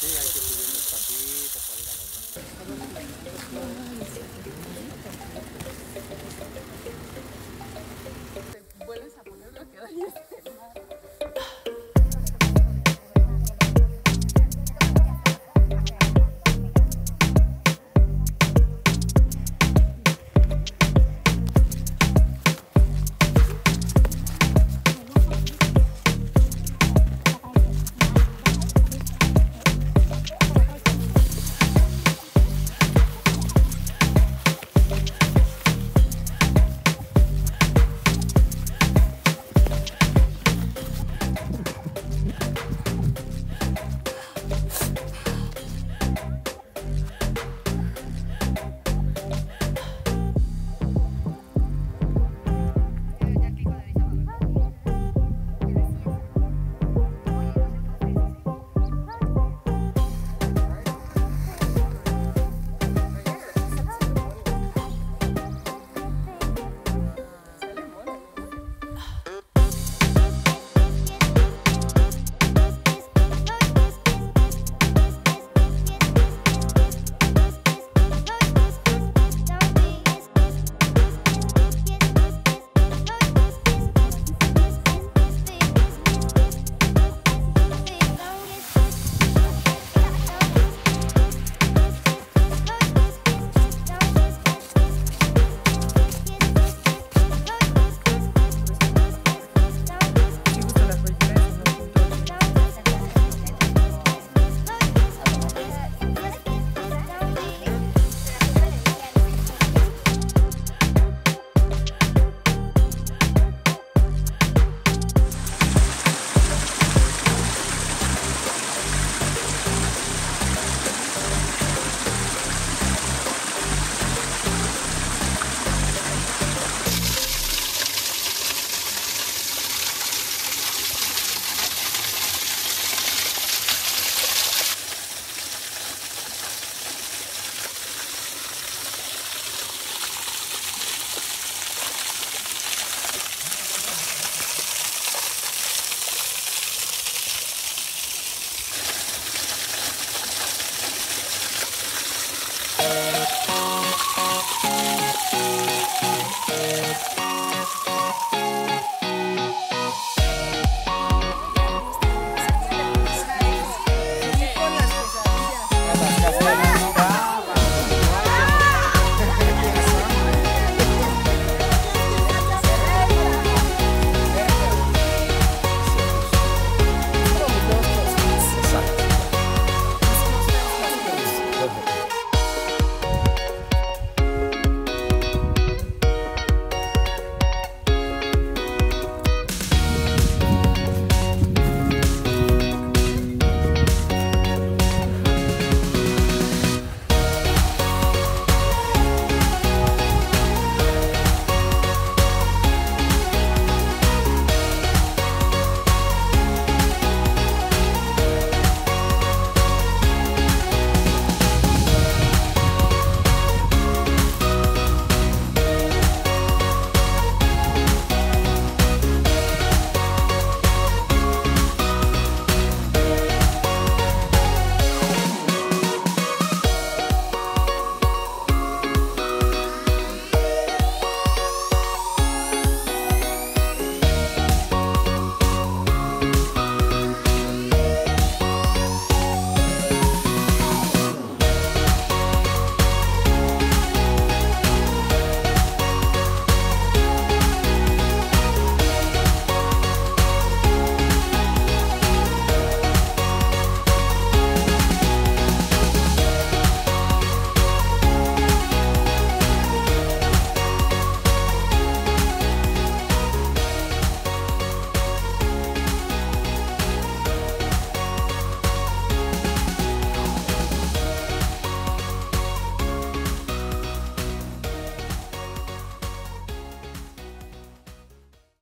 Sí, hay que subir despacito para ir a la